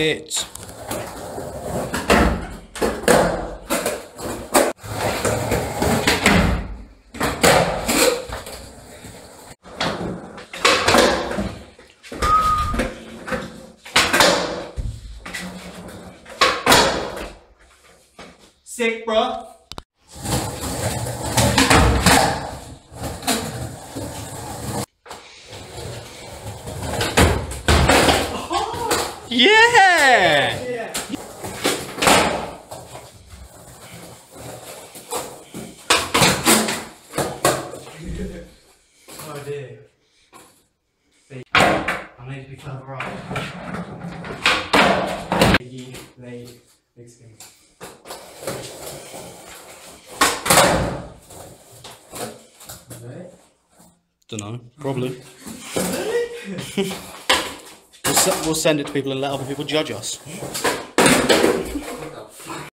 it. Sick, bro. Yeah! I need to be further up. Don't know. Probably. we'll send it to people and let other people judge us.